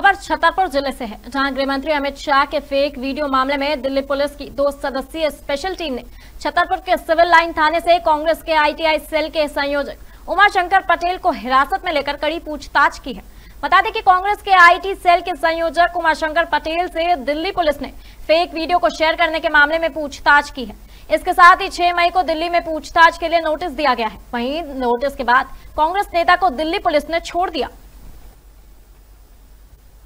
खबर छतरपुर ज़िले से है। जहाँ गृह मंत्री अमित शाह के फेक वीडियो मामले में दिल्ली पुलिस की दो सदस्यीय स्पेशल टीम ने छतरपुर के सिविल लाइन थाने से कांग्रेस के आईटीआई सेल के संयोजक उमा शंकर पटेल को हिरासत में लेकर कड़ी पूछताछ की है। बता दें कि कांग्रेस के आईटी सेल के संयोजक उमाशंकर पटेल से दिल्ली पुलिस ने फेक वीडियो को शेयर करने के मामले में पूछताछ की है। इसके साथ ही 6 मई को दिल्ली में पूछताछ के लिए नोटिस दिया गया है। वहीं नोटिस के बाद कांग्रेस नेता को दिल्ली पुलिस ने छोड़ दिया।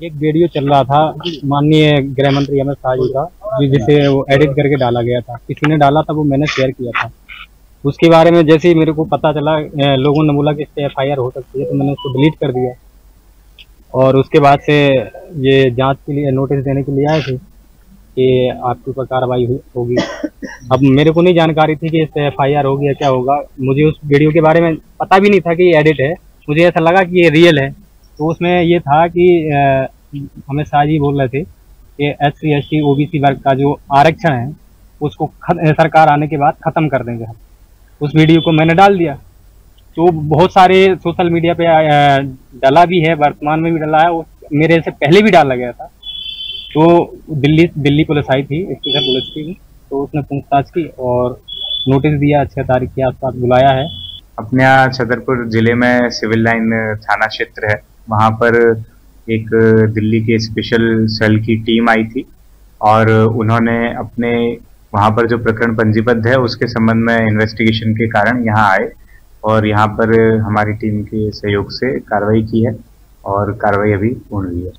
एक वीडियो चल रहा था, माननीय गृह मंत्री अमित शाह जी का जिसे वो एडिट करके डाला गया था। किसी ने डाला था, वो मैंने शेयर किया था। उसके बारे में जैसे ही मेरे को पता चला लोगों ने बोला कि इस पर एफ़ हो सकती है तो मैंने उसको डिलीट कर दिया। और उसके बाद से ये जाँच के लिए नोटिस देने के लिए आए थे कि आपके ऊपर कार्रवाई होगी। अब मेरे को नहीं जानकारी थी कि इस एफ़ आई आर होगी या क्या होगा। मुझे उस वीडियो के बारे में पता भी नहीं था कि ये एडिट है। मुझे ऐसा लगा कि ये रियल है। तो उसमें ये था कि हमें शाह जी बोल रहे थे कि S C, S T, O B C वर्ग का जो आरक्षण है, उसको सरकार आने के बाद ख़त्म कर देंगे हम। उस वीडियो को मैंने डाल दिया। तो बहुत सारे सोशल मीडिया पे डाला भी है, वर्तमान में भी डाला है, और मेरे से पहले भी डाला गया था। तो दिल्ली दिल्ली पुलिस आई थी स्पेशल पुलिस की तो उसने पूछताछ की और नोटिस दिया छः तारीख के आसपास बुलाया है। अपने यहाँ छतरपुर ज़िले में सिविल लाइन थाना क्षेत्र है। वहाँ पर एक दिल्ली के स्पेशल सेल की टीम आई थी और उन्होंने अपने वहाँ पर जो प्रकरण पंजीबद्ध है, उसके संबंध में इन्वेस्टिगेशन के कारण यहाँ आए और यहाँ पर हमारी टीम के सहयोग से कार्रवाई की है और कार्रवाई अभी पूर्ण हुई है।